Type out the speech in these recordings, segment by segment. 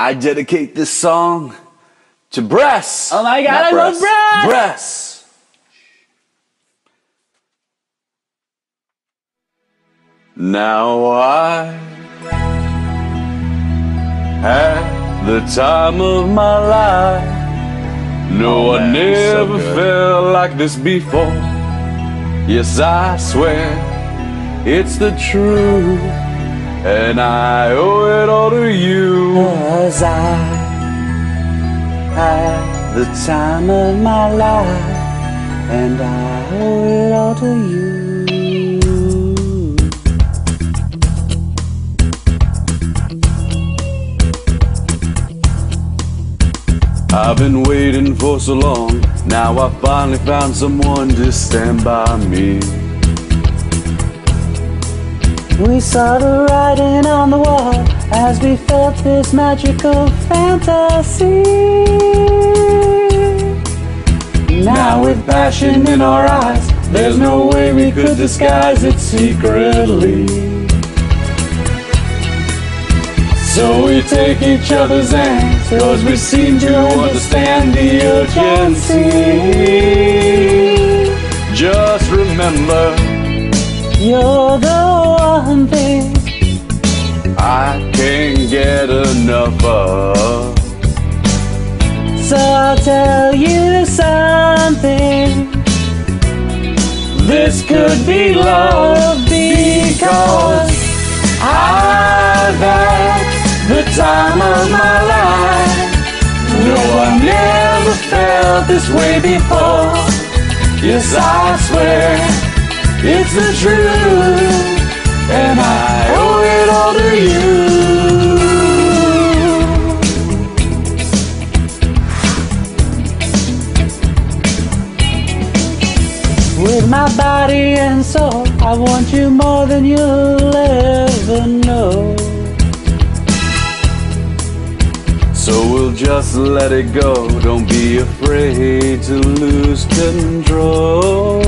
I dedicate this song to Bress. Oh my God, Not I love Bress. Bress. Now I had the time of my life. No, Oh, I man, he's so never good. felt like this before. Yes, I swear it's the truth, and I owe it all to you. Cause I had the time of my life, and I owe it all to you. I've been waiting for so long. Now I finally found someone to stand by me. We saw the writing on the wall as we felt this magical fantasy. Now with passion in our eyes, there's no way we could disguise it secretly. So we take each other's hands, cause we seem to understand the urgency. Just remember, You're the one thing I can't get enough of. So I'll tell you something. This could be love because I've had the time of my life. No, I never felt this way before. Yes, I swear it's the truth, all to you. With my body and soul, I want you more than you'll ever know. So we'll just let it go. Don't be afraid to lose control.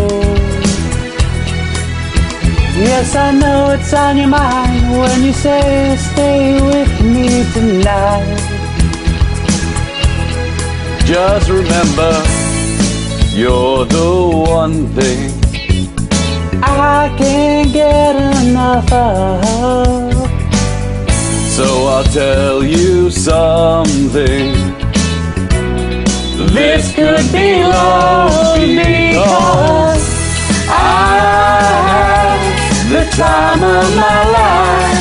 Yes, I know it's on your mind when you say stay with me tonight. Just remember, you're the one thing. I can't get enough of. So I'll tell you something. This could be love time of my life.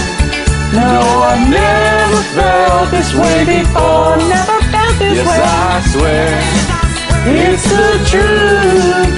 No, I never felt this way before. Never felt this Yes, way. I swear it's the truth,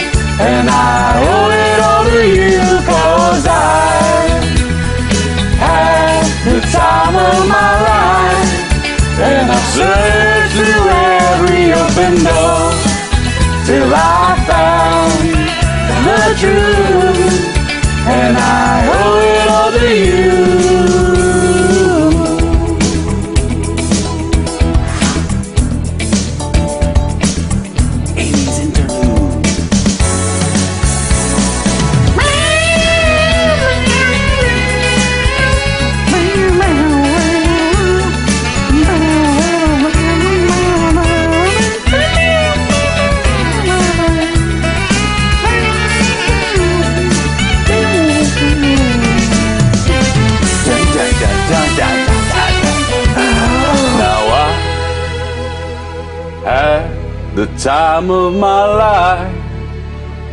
the time of my life.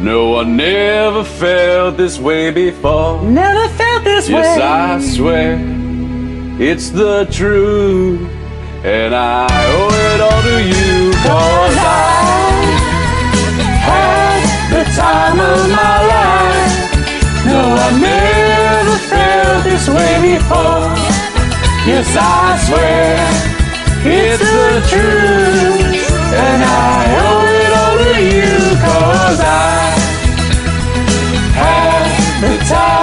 No, I never felt this way before. Never felt this Yes, way. Yes, I swear it's the truth, and I owe it all to you. Cause I had the time of my life. No, I never felt this way before. Yes, I swear it's the truth, and I owe it all to you. Cause I had the time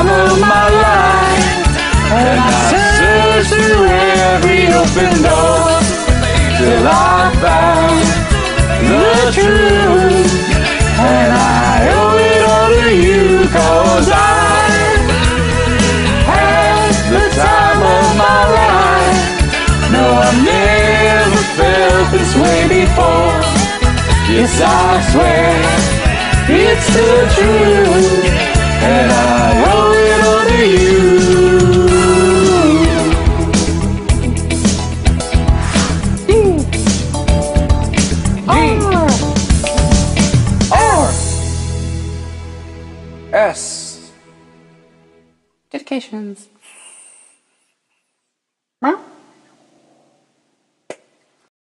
Yes, I swear it's the truth, and I owe it all to you. R. S. Dedications.